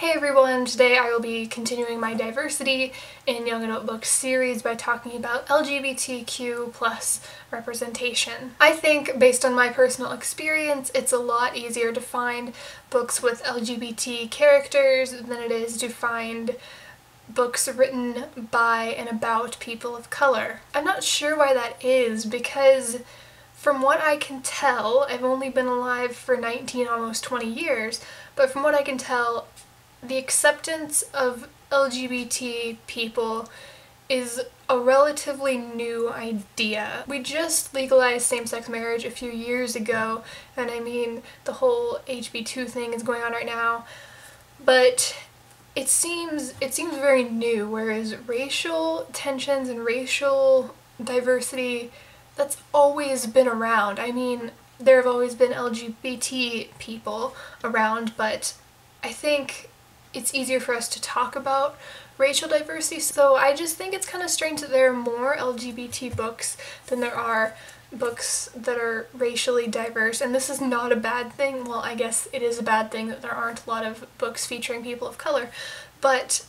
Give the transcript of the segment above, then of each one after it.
Hey everyone, today I will be continuing my diversity in young adult books series by talking about LGBTQ plus representation. I think based on my personal experience it's a lot easier to find books with LGBT characters than it is to find books written by and about people of color. I'm not sure why that is because from what I can tell, I've only been alive for 19, almost 20 years, but from what I can tell, the acceptance of LGBT people is a relatively new idea. We just legalized same-sex marriage a few years ago, and I mean the whole HB2 thing is going on right now, but it seems it seems very new, whereas racial tensions and racial diversity, that's always been around. I mean, there have always been LGBT people around, but I think it's easier for us to talk about racial diversity. So I just think it's kind of strange that there are more LGBT books than there are books that are racially diverse. And this is not a bad thing. Well, I guess it is a bad thing that there aren't a lot of books featuring people of color. But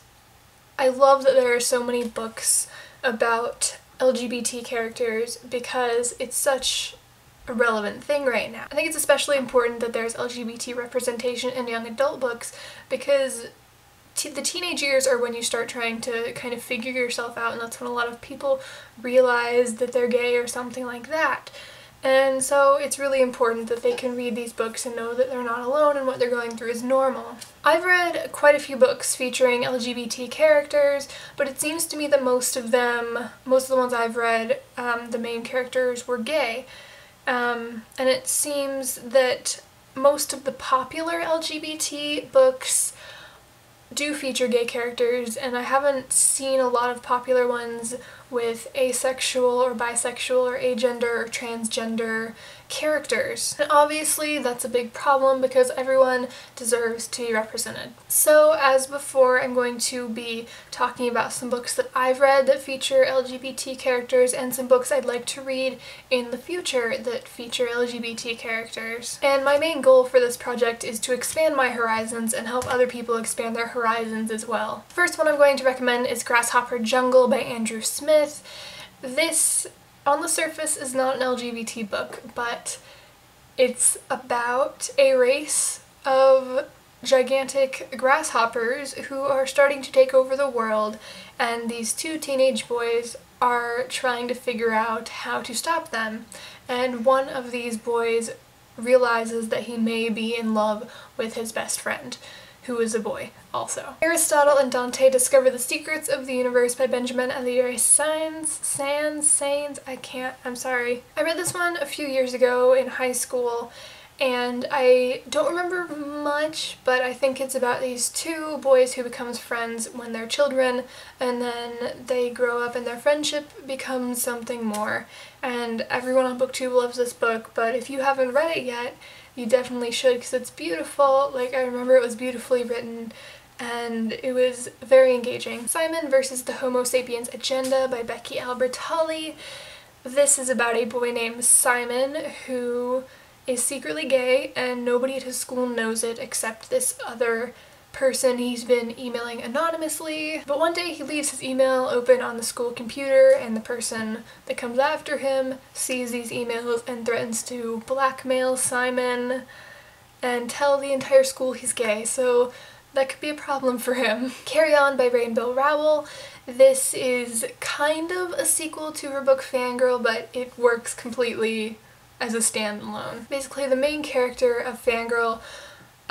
I love that there are so many books about LGBT characters because it's such a relevant thing right now. I think it's especially important that there's LGBT representation in young adult books because the teenage years are when you start trying to kind of figure yourself out and that's when a lot of people realize that they're gay or something like that. And so it's really important that they can read these books and know that they're not alone and what they're going through is normal. I've read quite a few books featuring LGBT characters, but it seems to me that most of them, most of the ones I've read, um, the main characters were gay. Um, and it seems that most of the popular LGBT books do feature gay characters and I haven't seen a lot of popular ones with asexual or bisexual or agender or transgender characters. And obviously that's a big problem because everyone deserves to be represented. So as before I'm going to be talking about some books that I've read that feature LGBT characters and some books I'd like to read in the future that feature LGBT characters. And my main goal for this project is to expand my horizons and help other people expand their horizons as well. First one I'm going to recommend is Grasshopper Jungle by Andrew Smith. This on the surface is not an LGBT book, but it's about a race of gigantic grasshoppers who are starting to take over the world and these two teenage boys are trying to figure out how to stop them. And one of these boys realizes that he may be in love with his best friend who is a boy also. Aristotle and Dante discover the secrets of the universe by Benjamin Alire Sands, Sands, Sands, I can't, I'm sorry. I read this one a few years ago in high school and I don't remember much, but I think it's about these two boys who becomes friends when they're children, and then they grow up and their friendship becomes something more. And everyone on booktube loves this book, but if you haven't read it yet, you definitely should because it's beautiful. Like, I remember it was beautifully written and it was very engaging. Simon versus the Homo sapiens Agenda by Becky Albertalli. This is about a boy named Simon who is secretly gay and nobody at his school knows it except this other person he's been emailing anonymously. But one day he leaves his email open on the school computer and the person that comes after him sees these emails and threatens to blackmail Simon and tell the entire school he's gay. So that could be a problem for him. Carry On by Rainbow Rowell. This is kind of a sequel to her book Fangirl, but it works completely as a standalone. Basically, the main character of Fangirl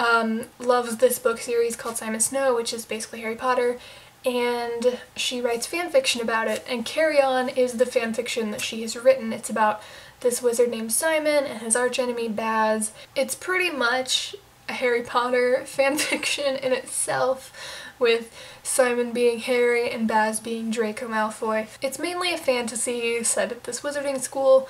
um, loves this book series called Simon Snow, which is basically Harry Potter, and she writes fanfiction about it, and Carry On is the fanfiction that she has written. It's about this wizard named Simon and his archenemy Baz. It's pretty much a Harry Potter fanfiction in itself, with Simon being Harry and Baz being Draco Malfoy. It's mainly a fantasy set at this wizarding school,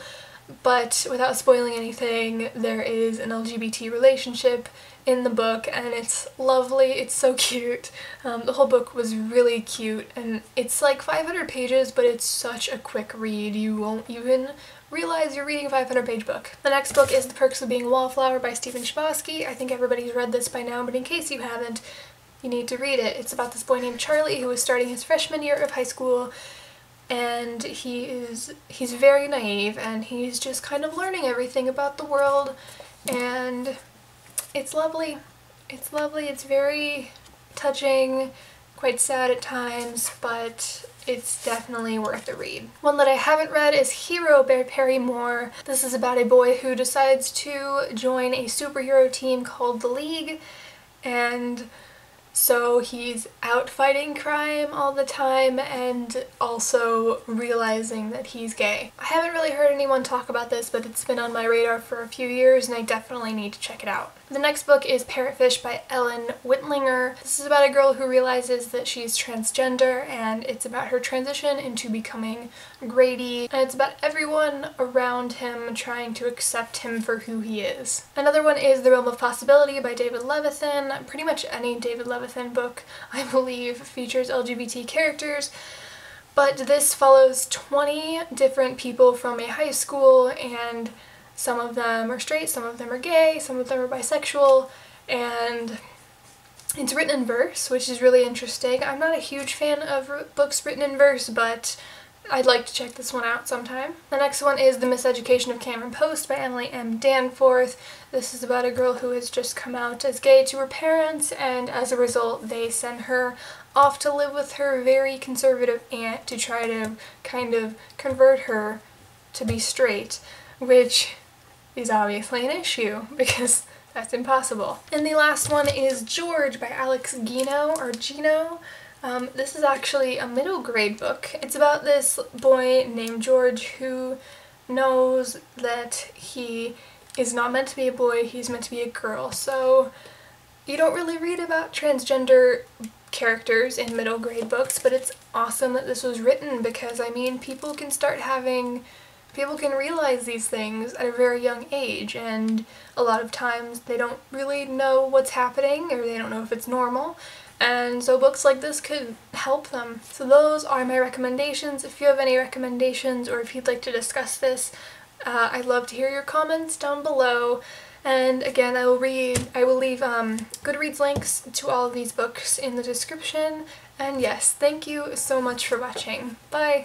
but without spoiling anything, there is an LGBT relationship in the book and it's lovely, it's so cute. Um, the whole book was really cute and it's like 500 pages but it's such a quick read, you won't even realize you're reading a 500 page book. The next book is The Perks of Being a Wallflower by Stephen Chbosky. I think everybody's read this by now but in case you haven't, you need to read it. It's about this boy named Charlie who is starting his freshman year of high school and he is he's very naive and he's just kind of learning everything about the world and it's lovely. It's lovely. It's very touching, quite sad at times, but it's definitely worth a read. One that I haven't read is Hero by Perry Moore. This is about a boy who decides to join a superhero team called The League and so he's out fighting crime all the time and also realizing that he's gay. I haven't really heard anyone talk about this, but it's been on my radar for a few years and I definitely need to check it out. The next book is Parrotfish by Ellen Wittlinger. This is about a girl who realizes that she's transgender and it's about her transition into becoming Grady and it's about everyone around him trying to accept him for who he is. Another one is The Realm of Possibility by David Levithan. Pretty much any David Levithan book, I believe, features LGBT characters but this follows 20 different people from a high school and some of them are straight, some of them are gay, some of them are bisexual, and it's written in verse, which is really interesting. I'm not a huge fan of books written in verse, but I'd like to check this one out sometime. The next one is The Miseducation of Cameron Post by Emily M. Danforth. This is about a girl who has just come out as gay to her parents, and as a result, they send her off to live with her very conservative aunt to try to kind of convert her to be straight, which is obviously an issue because that's impossible. And the last one is George by Alex Gino or Gino. Um, this is actually a middle grade book. It's about this boy named George who knows that he is not meant to be a boy, he's meant to be a girl. So you don't really read about transgender characters in middle grade books, but it's awesome that this was written because I mean people can start having people can realize these things at a very young age and a lot of times they don't really know what's happening or they don't know if it's normal and so books like this could help them. So those are my recommendations. If you have any recommendations or if you'd like to discuss this, uh, I'd love to hear your comments down below. And again, I will read, I will leave um, Goodreads links to all of these books in the description. And yes, thank you so much for watching. Bye!